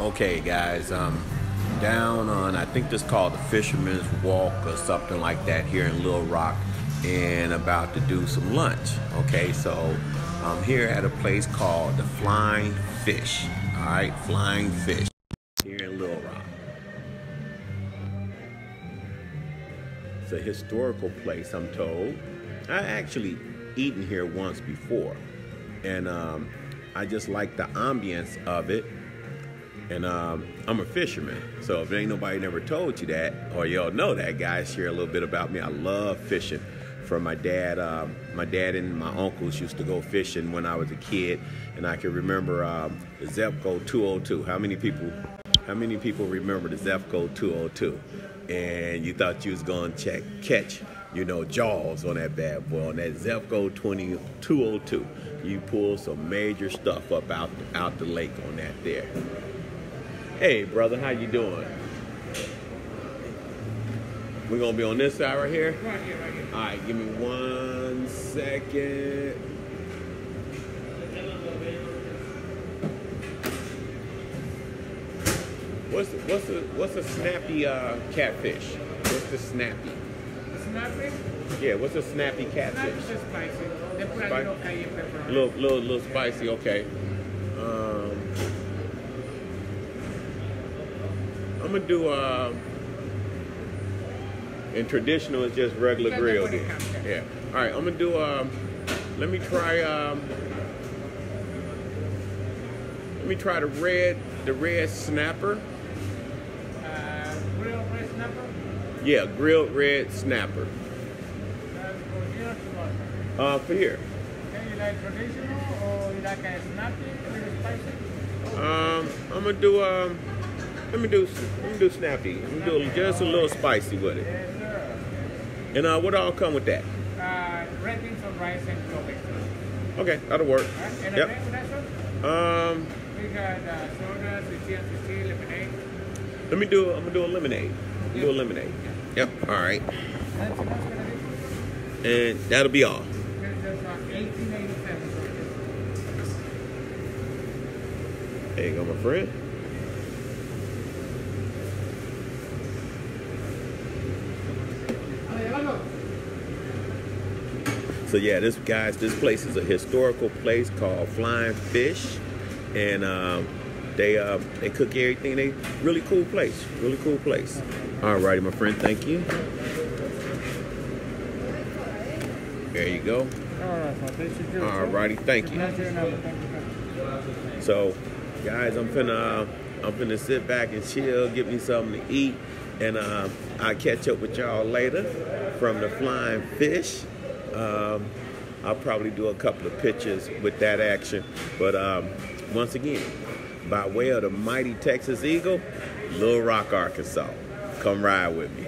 Okay, guys, um, down on I think this called the Fisherman's Walk or something like that here in Little Rock, and about to do some lunch. Okay, so I'm here at a place called the Flying Fish. All right, Flying Fish here in Little Rock. It's a historical place, I'm told. I actually eaten here once before, and um, I just like the ambience of it. And um, I'm a fisherman, so if ain't nobody never told you that, or y'all know that, guys, share a little bit about me. I love fishing. From my dad, um, my dad and my uncles used to go fishing when I was a kid, and I can remember um, the Zebco 202. How many people? How many people remember the Zebco 202? And you thought you was gonna check catch you know, jaws on that bad boy. On that Zebco 202, you pull some major stuff up out out the lake on that there. Hey, brother, how you doing? We're gonna be on this side right here. Right here, right here. All right, give me one second. What's the, what's the, what's a snappy uh, catfish? What's the snappy? Snappy? Yeah, what's a snappy Snappy catfish? is spicy. They put a little cayenne pepper little, little, little spicy. Okay. Um, I'm gonna do. Uh, and traditional is just regular grilled. then. Yeah. All right. I'm gonna do. Um, let me try. Um, let me try the red, the red snapper. Uh, grilled red snapper. Yeah, grilled red snapper. For here? Uh, for here. Okay, you like traditional or you like a snappy, spicy? Um, I'm gonna do. Um, let me do. Let me do snappy. I'm gonna do just a little spicy with it. And uh, what all come with that? Uh, red beans and rice and topic. Okay, that'll work. And Yep. drink with that, sir? Um, We got uh, soda, sweetie, lemonade. let me do. I'm gonna do a lemonade. Gonna do a lemonade. Yep. All right. That's enough for the And that'll be all. Uh, 1887. There you go, my friend. So yeah, this guys, this place is a historical place called Flying Fish, and um, they uh, they cook everything. They really cool place, really cool place. All righty, my friend. Thank you. There you go. All righty, thank you. Thank you. So, guys, I'm finna uh, I'm finna sit back and chill, get me something to eat, and uh, I'll catch up with y'all later from the Flying Fish. Um, I'll probably do a couple of pictures with that action, but um, once again, by way of the mighty Texas Eagle, Little Rock, Arkansas, come ride with me.